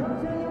Gracias.